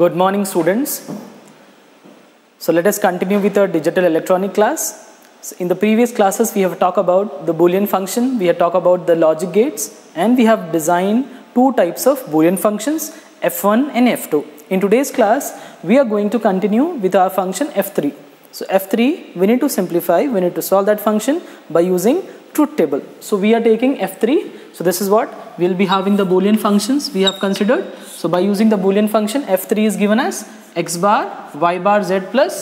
Good morning, students. So let us continue with our digital electronic class. So in the previous classes, we have talked about the Boolean function, we have talked about the logic gates, and we have designed two types of Boolean functions, f1 and f2. In today's class, we are going to continue with our function f3. So f3, we need to simplify, we need to solve that function by using truth table. So we are taking f3. So this is what we'll be having the Boolean functions we have considered. So by using the Boolean function, f3 is given as x bar y bar z plus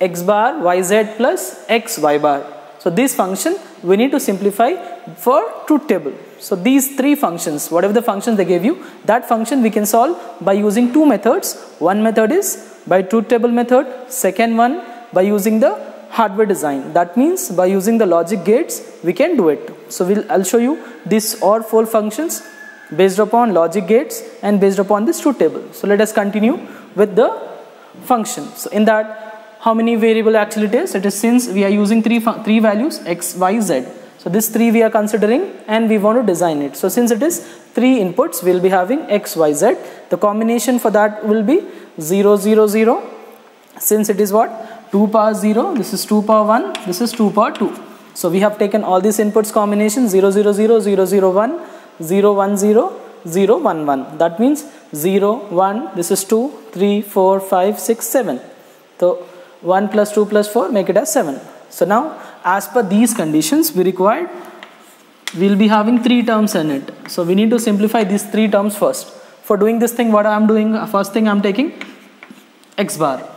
x bar yz plus x y bar. So this function we need to simplify for truth table. So these three functions, whatever the functions they gave you, that function we can solve by using two methods. One method is by truth table method, second one by using the hardware design. That means by using the logic gates we can do it. So we'll, I'll show you this or four functions based upon logic gates and based upon this truth table. So let us continue with the function. So in that how many variable actually it is? It is since we are using three, three values x, y, z. So this three we are considering and we want to design it. So since it is three inputs, we'll be having x, y, z. The combination for that will be 0, 0, 0. Since it is what? 2 power 0, this is 2 power 1, this is 2 power 2. So we have taken all these inputs combination 0, 0, 0, 0, 0, 1, 0, 1, 0, 0, 1, 1. That means 0, 1, this is 2, 3, 4, 5, 6, 7. So 1 plus 2 plus 4 make it as 7. So now as per these conditions we required we will be having three terms in it. So we need to simplify these three terms first. For doing this thing what I am doing first thing I am taking x bar.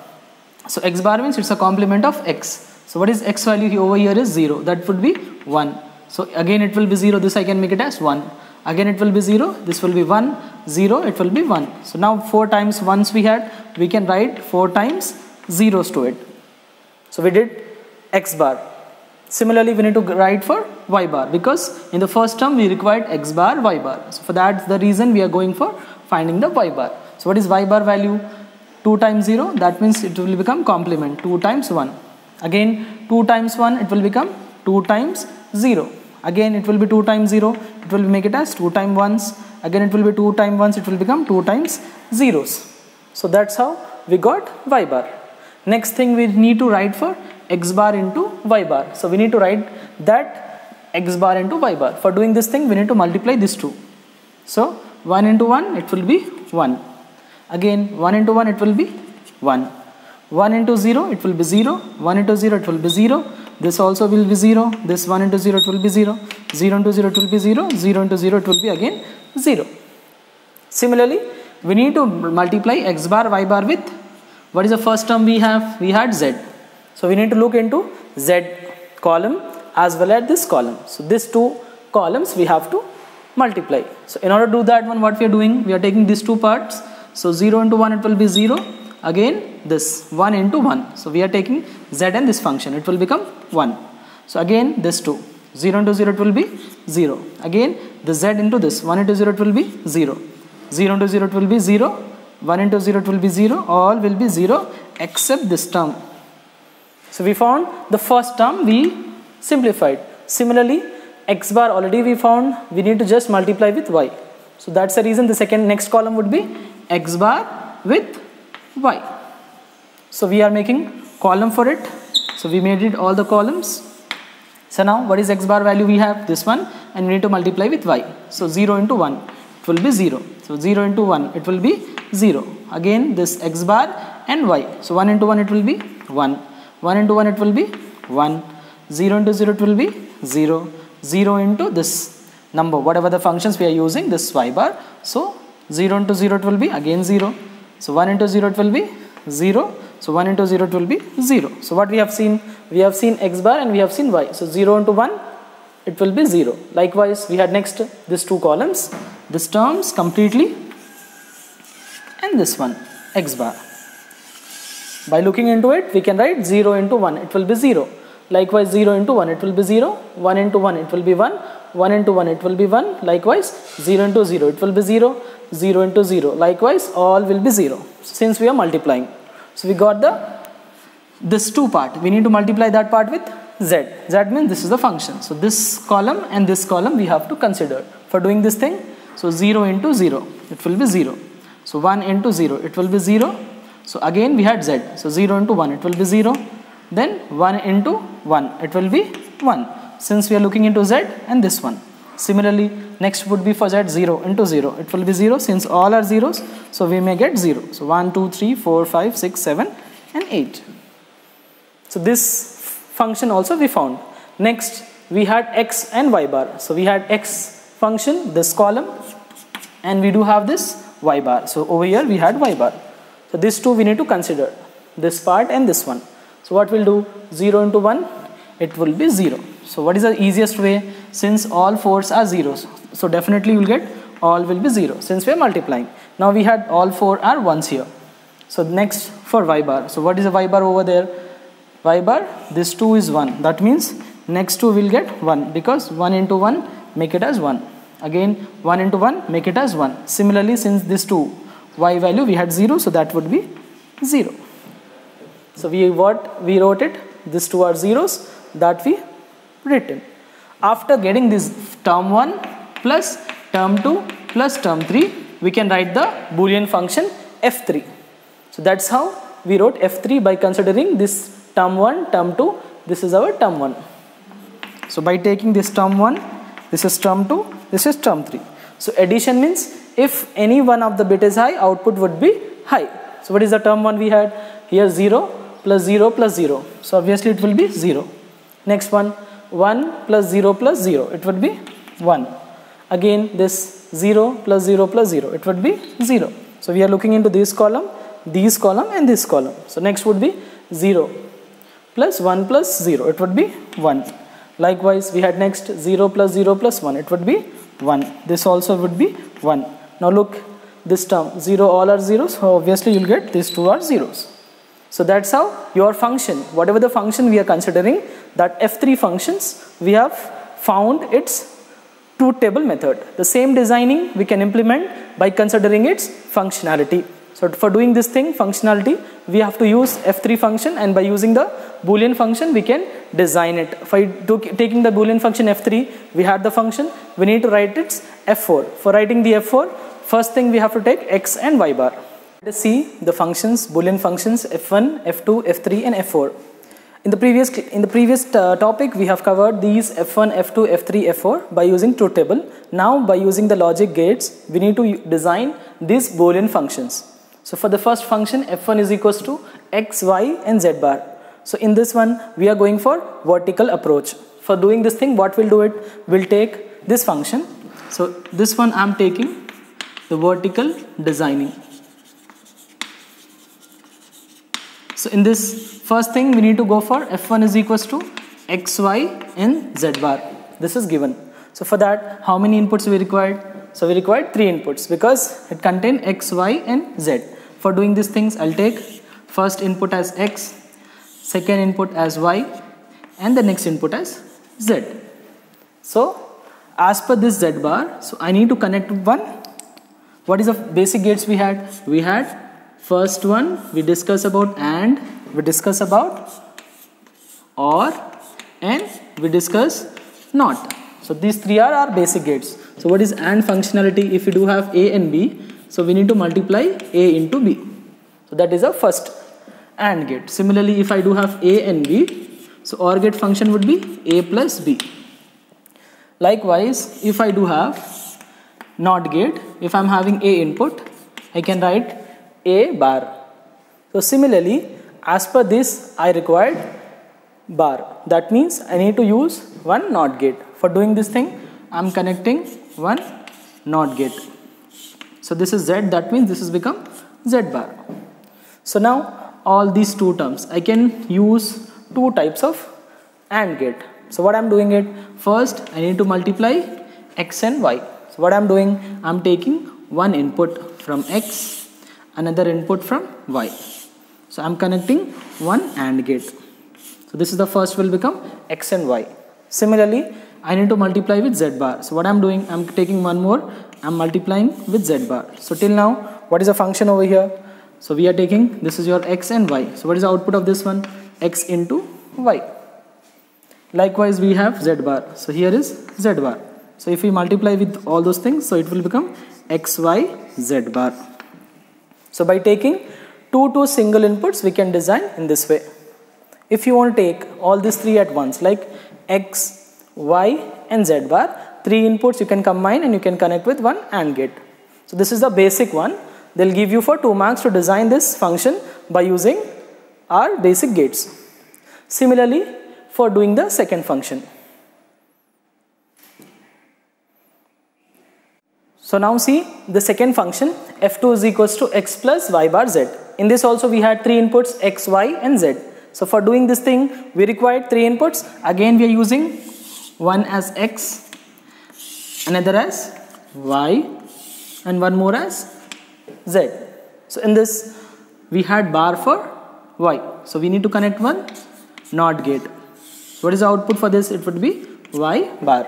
So x bar means it's a complement of x. So what is x value over here is 0 that would be 1. So again it will be 0 this I can make it as 1. Again it will be 0 this will be 1 0 it will be 1. So now 4 times once we had we can write 4 times zeros to it. So we did x bar. Similarly, we need to write for y bar because in the first term we required x bar, y bar. So for that the reason we are going for finding the y bar. So what is y bar value? 2 times 0 that means it will become complement 2 times 1. Again 2 times 1 it will become 2 times 0. Again it will be 2 times 0 it will make it as 2 times 1s. Again it will be 2 times 1s it will become 2 times zeros. So that's how we got y bar. Next thing we need to write for x bar into y bar. So we need to write that x bar into y bar. For doing this thing we need to multiply these two. So 1 into 1 it will be 1. Again 1 into 1 it will be 1. 1 into 0 it will be 0. 1 into 0 it will be 0. This also will be 0. This 1 into 0 it will be 0. 0 into 0 it will be 0. 0 into 0 it will be again 0. Similarly we need to multiply x bar y bar with what is the first term we have? We had Z. So we need to look into Z column as well as this column. So these two columns we have to multiply. So in order to do that one what we are doing? We are taking these two parts. So 0 into 1 it will be 0. Again this 1 into 1. So we are taking Z and this function. It will become 1. So again this 2. 0 into 0 it will be 0. Again the Z into this. 1 into 0 it will be 0. 0 into 0 it will be 0 1 into 0 it will be 0 all will be 0 except this term so we found the first term we simplified similarly x bar already we found we need to just multiply with y so that's the reason the second next column would be x bar with y so we are making column for it so we made it all the columns so now what is x bar value we have this one and we need to multiply with y so 0 into 1 it will be 0 so 0 into 1 it will be 0. Again this x bar and y. So 1 into 1 it will be 1. 1 into 1 it will be 1. 0 into 0 it will be 0. 0 into this number whatever the functions we are using this y bar. So 0 into 0 it will be again 0. So 1 into 0 it will be 0. So 1 into 0 it will be 0. So what we have seen? We have seen x bar and we have seen y. So 0 into 1 it will be 0. Likewise we had next these two columns. This terms completely and this one x bar. By looking into it we can write 0 into 1 it will be 0. Likewise 0 into 1 it will be 0. 1 into 1 it will be 1. 1 into 1 it will be 1. Likewise 0 into 0 it will be 0. 0 into 0 likewise all will be 0 since we are multiplying. So we got the this 2 part we need to multiply that part with z. z means this is the function. So this column and this column we have to consider for doing this thing. So 0 into 0 it will be 0. So 1 into 0, it will be 0. So again we had z. So 0 into 1, it will be 0. Then 1 into 1, it will be 1. Since we are looking into z and this one. Similarly, next would be for z 0 into 0. It will be 0 since all are zeros. So we may get 0. So 1, 2, 3, 4, 5, 6, 7 and 8. So this function also we found. Next we had x and y bar. So we had x function, this column and we do have this y bar. So over here we had y bar. So these two we need to consider. This part and this one. So what we'll do? 0 into 1, it will be 0. So what is the easiest way? Since all fours are zeros. So definitely you will get all will be 0 since we are multiplying. Now we had all four are ones here. So next for y bar. So what is the y bar over there? y bar this 2 is 1 that means next 2 will get 1 because 1 into 1 make it as 1 again 1 into 1 make it as 1 similarly since this 2 y value we had 0 so that would be 0 so we what we wrote it these two are zeros that we written after getting this term 1 plus term 2 plus term 3 we can write the boolean function f3 so that's how we wrote f3 by considering this term 1, term 2, this is our term 1. So by taking this term 1, this is term 2, this is term 3. So addition means if any one of the bit is high, output would be high. So what is the term 1 we had? Here 0 plus 0 plus 0. So obviously it will be 0. Next one 1 plus 0 plus 0. It would be 1. Again this 0 plus 0 plus 0. It would be 0. So we are looking into this column, this column and this column. So next would be 0 plus 1 plus 0 it would be 1 likewise we had next 0 plus 0 plus 1 it would be 1 this also would be 1 now look this term 0 all are zeros so obviously you'll get these two are zeros so that's how your function whatever the function we are considering that f3 functions we have found its truth table method the same designing we can implement by considering its functionality so for doing this thing, functionality, we have to use f3 function and by using the boolean function, we can design it. By taking the boolean function f3, we had the function, we need to write its f4. For writing the f4, first thing we have to take x and y bar. Let us see the functions, boolean functions f1, f2, f3 and f4. In the previous, in the previous uh, topic, we have covered these f1, f2, f3, f4 by using truth table. Now, by using the logic gates, we need to design these boolean functions. So for the first function f1 is equals to x, y and z bar. So in this one we are going for vertical approach. For doing this thing what we'll do it, we'll take this function. So this one I'm taking the vertical designing. So in this first thing we need to go for f1 is equals to x, y and z bar. This is given. So for that how many inputs we required? So we required three inputs because it contain x, y and z. For doing these things, I'll take first input as x, second input as y, and the next input as z. So, as per this z bar, so I need to connect one. What is the basic gates we had? We had first one, we discuss about and, we discuss about or, and we discuss not. So these three are our basic gates. So what is AND functionality? If you do have A and B, so we need to multiply A into B. So that is a first AND gate. Similarly, if I do have A and B, so OR gate function would be A plus B. Likewise, if I do have NOT gate, if I'm having A input, I can write A bar. So similarly, as per this, I required bar. That means I need to use one NOT gate. For doing this thing, I'm connecting one NOT gate. So this is Z, that means this has become Z bar. So now all these two terms, I can use two types of AND gate. So what I'm doing it, first I need to multiply X and Y. So what I'm doing, I'm taking one input from X, another input from Y. So I'm connecting one AND gate. So this is the first will become X and Y. Similarly, I need to multiply with Z bar. So what I'm doing, I'm taking one more I'm multiplying with z bar. So till now, what is the function over here? So we are taking, this is your x and y. So what is the output of this one? x into y. Likewise, we have z bar. So here is z bar. So if we multiply with all those things, so it will become x, y, z bar. So by taking two to single inputs, we can design in this way. If you want to take all these three at once, like x, y and z bar, three inputs you can combine and you can connect with one AND gate. So this is the basic one. They'll give you for 2 marks to design this function by using our basic gates. Similarly, for doing the second function. So now see the second function f2 is equals to x plus y bar z. In this also we had three inputs x, y and z. So for doing this thing we required three inputs. Again we are using one as x, another as y and one more as z. So in this we had bar for y. So we need to connect one NOT gate. What is the output for this? It would be y bar.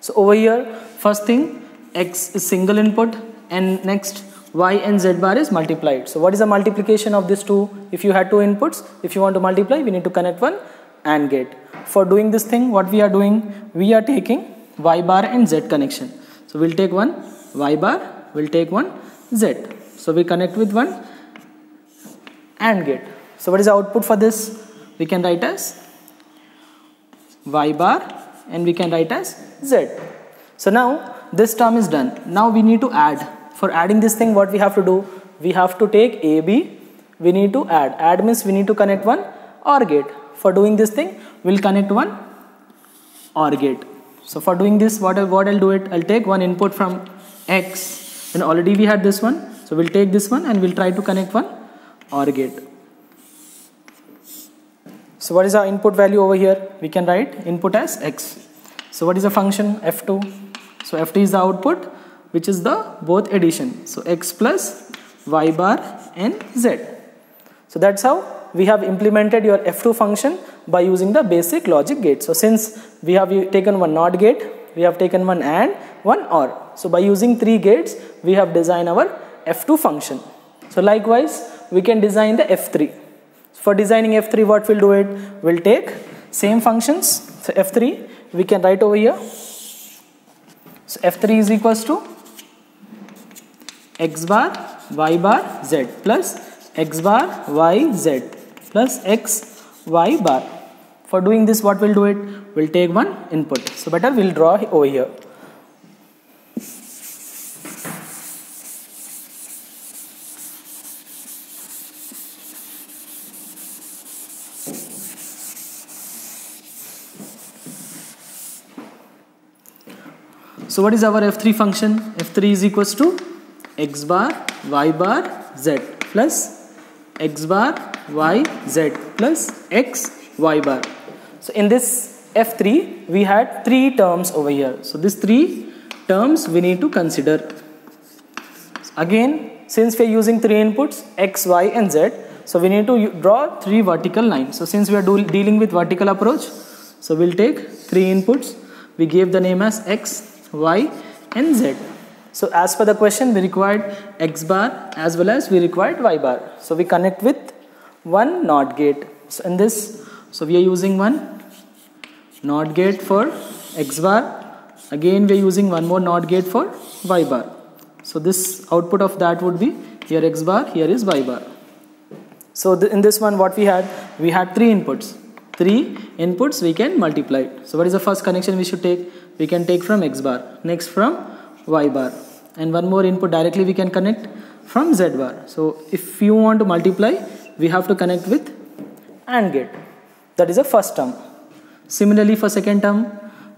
So over here first thing x is single input and next y and z bar is multiplied. So what is the multiplication of these two? If you had two inputs, if you want to multiply, we need to connect one AND gate. For doing this thing, what we are doing, we are taking y bar and z connection. So we'll take one y bar, we'll take one z. So we connect with one AND gate. So what is the output for this? We can write as y bar and we can write as z. So now this term is done. Now we need to add. For adding this thing what we have to do? We have to take AB, we need to add. Add means we need to connect one OR gate. For doing this thing, we'll connect one OR gate. So for doing this, what, I, what I'll do it, I'll take one input from X and already we had this one. So we'll take this one and we'll try to connect one OR gate. So what is our input value over here? We can write input as X. So what is the function F2? So F2 is the output which is the both addition. So x plus y bar and z. So that's how we have implemented your f2 function by using the basic logic gate. So since we have taken one NOT gate, we have taken one AND, one OR. So by using three gates, we have designed our f2 function. So likewise, we can design the f3. For designing f3, what we'll do it? We'll take same functions. So f3, we can write over here so F3 is equals to x bar y bar z plus x bar y z plus x y bar. For doing this what we'll do it? We'll take one input. So better we'll draw over here. So what is our f3 function? f3 is equals to x bar y bar z plus x bar y z plus x y bar. So in this f3 we had three terms over here. So these three terms we need to consider. Again since we are using three inputs x, y and z so we need to draw three vertical lines. So since we are dealing with vertical approach so we'll take three inputs we gave the name as x y and z. So as per the question we required x bar as well as we required y bar. So we connect with one NOT gate. So in this, so we are using one NOT gate for x bar. Again we are using one more NOT gate for y bar. So this output of that would be here x bar, here is y bar. So in this one what we had? We had three inputs. Three inputs we can multiply. So what is the first connection we should take? we can take from x bar next from y bar. And one more input directly we can connect from z bar. So if you want to multiply we have to connect with AND gate. That is the first term. Similarly for second term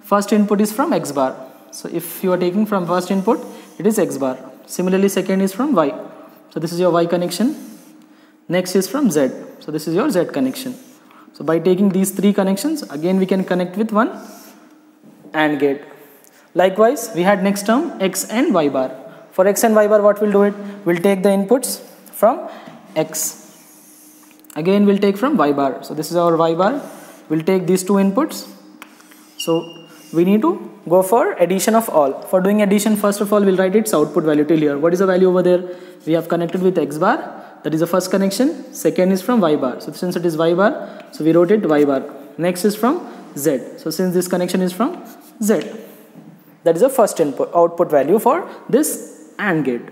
first input is from x bar. So if you are taking from first input it is x bar. Similarly second is from y. So this is your y connection. Next is from z. So this is your z connection. So by taking these three connections again we can connect with one AND gate. Likewise, we had next term x and y bar. For x and y bar, what we'll do it? We'll take the inputs from x. Again, we'll take from y bar. So this is our y bar. We'll take these two inputs. So we need to go for addition of all. For doing addition, first of all, we'll write its output value till here. What is the value over there? We have connected with x bar. That is the first connection. Second is from y bar. So since it is y bar, so we wrote it y bar. Next is from z. So since this connection is from Z. That is the first input output value for this AND gate.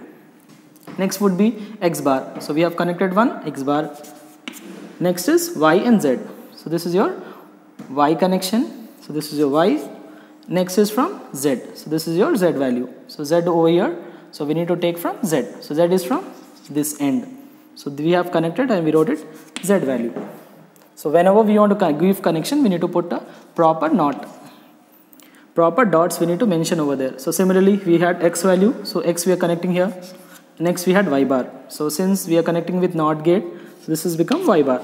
Next would be x bar. So we have connected one x bar. Next is y and z. So this is your y connection. So this is your y. Next is from z. So this is your z value. So z over here. So we need to take from z. So z is from this end. So we have connected and we wrote it z value. So whenever we want to give connection, we need to put a proper knot. Proper dots we need to mention over there. So similarly, we had x value. So x we are connecting here. Next we had y bar. So since we are connecting with NOT gate, so this has become y bar.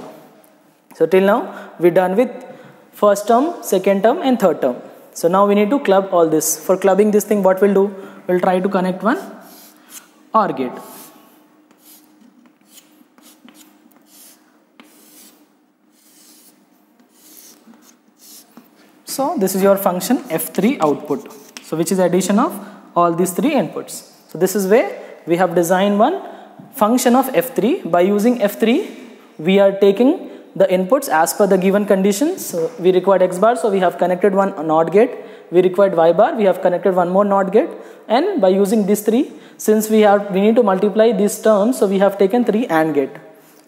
So till now, we're done with first term, second term and third term. So now we need to club all this. For clubbing this thing, what we'll do? We'll try to connect one OR gate. So this is your function f3 output. So which is addition of all these three inputs. So this is where we have designed one function of f3. By using f3, we are taking the inputs as per the given conditions. So we required x bar, so we have connected one NOT gate. We required y bar, we have connected one more NOT gate. And by using these three, since we have we need to multiply these terms, so we have taken three AND gate.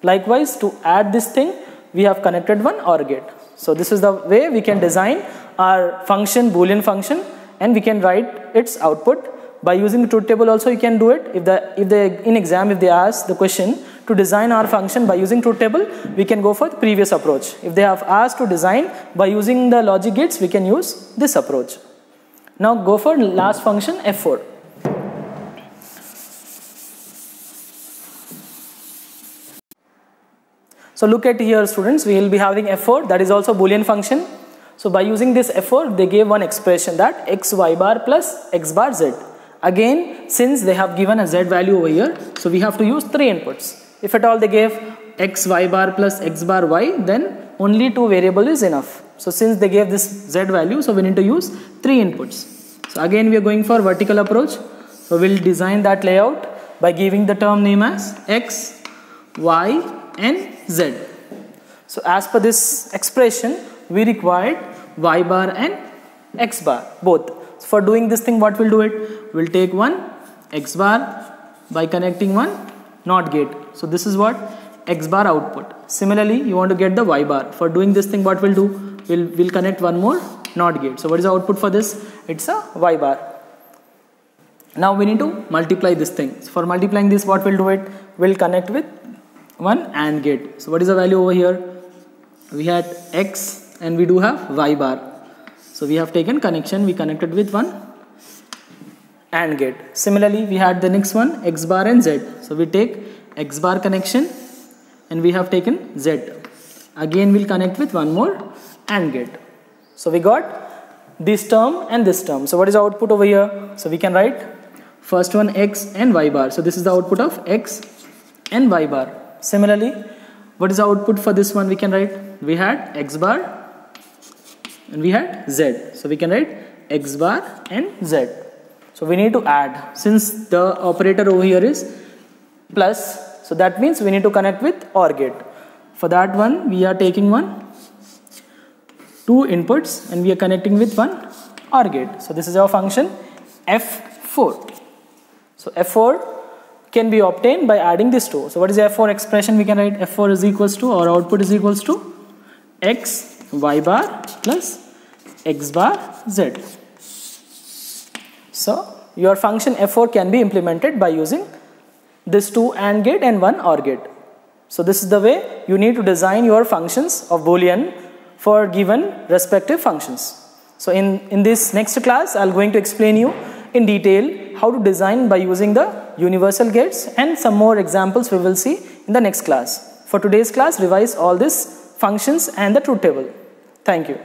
Likewise, to add this thing, we have connected one OR gate. So this is the way we can design our function, boolean function and we can write its output. By using the truth table also you can do it. If the if they in exam if they ask the question to design our function by using truth table, we can go for the previous approach. If they have asked to design by using the logic gates, we can use this approach. Now go for last function f4. So look at here students, we will be having f4 that is also boolean function. So by using this f4 they gave one expression that x y bar plus x bar z. Again since they have given a z value over here so we have to use three inputs. If at all they gave x y bar plus x bar y then only two variable is enough. So since they gave this z value so we need to use three inputs. So again we are going for vertical approach. So we'll design that layout by giving the term name as x, y and z. So as per this expression, we required y bar and x bar both. So for doing this thing, what we'll do it? We'll take one x bar by connecting one NOT gate. So this is what x bar output. Similarly, you want to get the y bar. For doing this thing, what we'll do? We'll, we'll connect one more NOT gate. So what is the output for this? It's a y bar. Now we need to multiply this thing. So for multiplying this, what we'll do it? We'll connect with one AND gate. So what is the value over here? We had X and we do have Y bar. So we have taken connection, we connected with one AND gate. Similarly, we had the next one X bar and Z. So we take X bar connection and we have taken Z. Again we'll connect with one more AND gate. So we got this term and this term. So what is the output over here? So we can write first one X and Y bar. So this is the output of X and Y bar. Similarly, what is the output for this one we can write? We had x bar and we had z. So we can write x bar and z. So we need to add since the operator over here is plus so that means we need to connect with OR gate. For that one we are taking one two inputs and we are connecting with one OR gate. So this is our function f4. So f4 can be obtained by adding these two. So what is the F4 expression? We can write F4 is equals to or output is equals to x y bar plus x bar z. So your function F4 can be implemented by using this two AND gate and one OR gate. So this is the way you need to design your functions of boolean for given respective functions. So in, in this next class, I'm going to explain you in detail how to design by using the universal gates and some more examples we will see in the next class. For today's class, revise all these functions and the truth table. Thank you.